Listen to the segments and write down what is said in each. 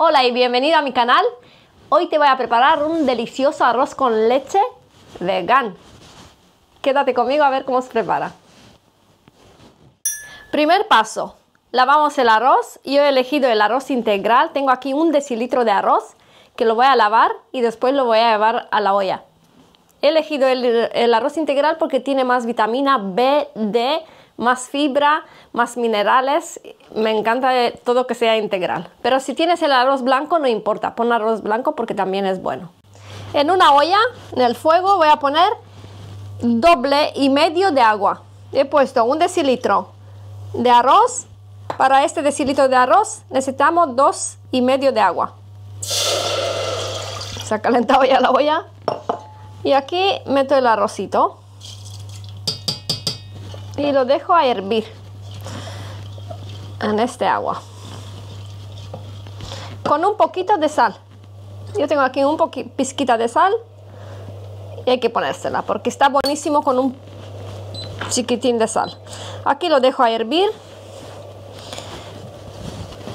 Hola y bienvenido a mi canal. Hoy te voy a preparar un delicioso arroz con leche vegan. Quédate conmigo a ver cómo se prepara. Primer paso, lavamos el arroz. Yo he elegido el arroz integral. Tengo aquí un decilitro de arroz que lo voy a lavar y después lo voy a llevar a la olla. He elegido el, el arroz integral porque tiene más vitamina B, D, más fibra, más minerales. Me encanta todo que sea integral. Pero si tienes el arroz blanco, no importa. Pon arroz blanco porque también es bueno. En una olla, en el fuego, voy a poner doble y medio de agua. He puesto un decilitro de arroz. Para este decilitro de arroz necesitamos dos y medio de agua. Se ha calentado ya la olla. Y aquí meto el arrocito y lo dejo a hervir en este agua con un poquito de sal. Yo tengo aquí un pizquita de sal y hay que ponérsela porque está buenísimo con un chiquitín de sal. Aquí lo dejo a hervir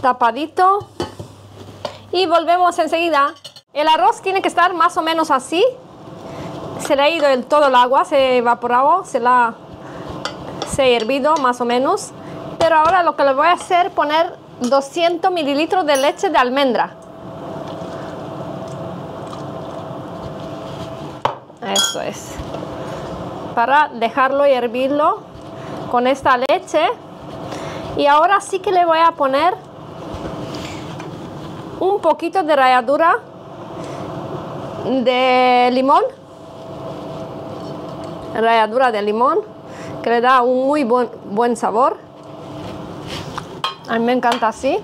tapadito y volvemos enseguida. El arroz tiene que estar más o menos así. Se le ha ido el, todo el agua, se ha evaporado, se la se ha hervido más o menos. Pero ahora lo que le voy a hacer es poner 200 mililitros de leche de almendra. Eso es. Para dejarlo y hervirlo con esta leche. Y ahora sí que le voy a poner un poquito de ralladura de limón. Ralladura de limón que le da un muy buen, sabor. A mí me encanta así.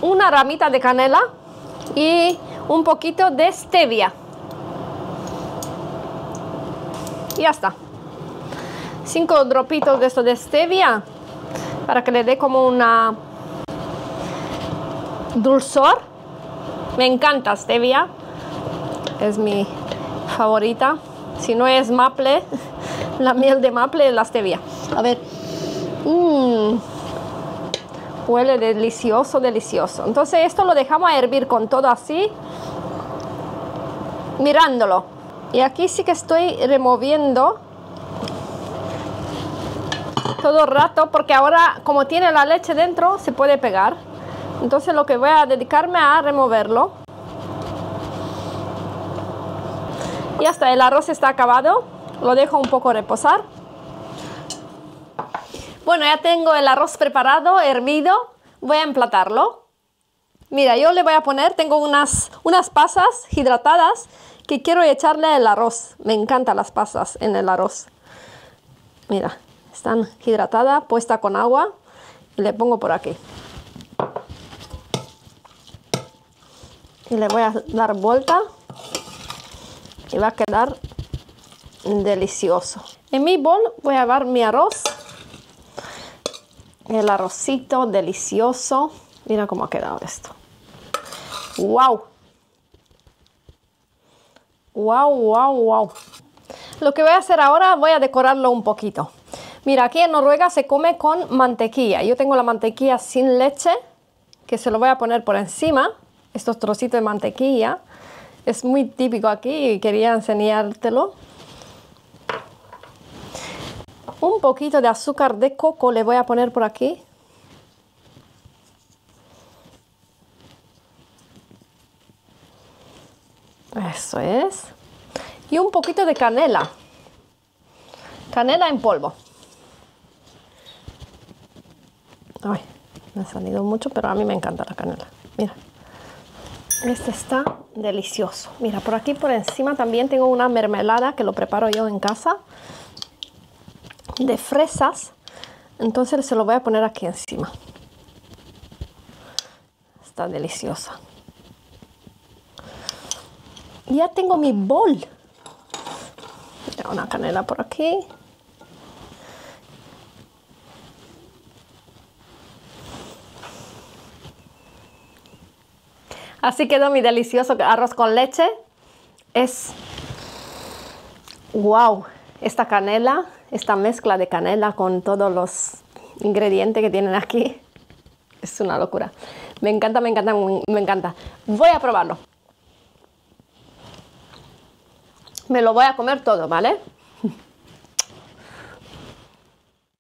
Una ramita de canela y un poquito de stevia. Y ya está. Cinco dropitos de esto de stevia para que le dé como una dulzor. Me encanta stevia. Es mi favorita. Si no es maple, la miel de maple la stevia. A ver. Mmm. Huele delicioso, delicioso. Entonces esto lo dejamos a hervir con todo así. Mirándolo. Y aquí sí que estoy removiendo todo el rato porque ahora como tiene la leche dentro se puede pegar. Entonces lo que voy a dedicarme a removerlo. Y hasta el arroz está acabado. Lo dejo un poco reposar. Bueno, ya tengo el arroz preparado, hervido. Voy a emplatarlo. Mira, yo le voy a poner, tengo unas, unas pasas hidratadas que quiero echarle el arroz. Me encantan las pasas en el arroz. Mira, están hidratadas, puesta con agua. Le pongo por aquí. Y le voy a dar vuelta. Y va a quedar delicioso. En mi bol voy a llevar mi arroz. El arrocito delicioso. Mira cómo ha quedado esto. ¡Wow! ¡Wow, wow, wow! Lo que voy a hacer ahora, voy a decorarlo un poquito. Mira, aquí en Noruega se come con mantequilla. Yo tengo la mantequilla sin leche, que se lo voy a poner por encima. Estos trocitos de mantequilla. Es muy típico aquí y quería enseñártelo. Un poquito de azúcar de coco le voy a poner por aquí. Eso es. Y un poquito de canela. Canela en polvo. Ay, me ha salido mucho, pero a mí me encanta la canela. Mira. Este está delicioso. Mira, por aquí por encima también tengo una mermelada que lo preparo yo en casa de fresas. Entonces se lo voy a poner aquí encima. Está deliciosa. Ya tengo mi bol. una canela por aquí. Así quedó mi delicioso arroz con leche. Es wow, esta canela esta mezcla de canela con todos los ingredientes que tienen aquí es una locura. Me encanta, me encanta, me encanta. Voy a probarlo. Me lo voy a comer todo, ¿vale?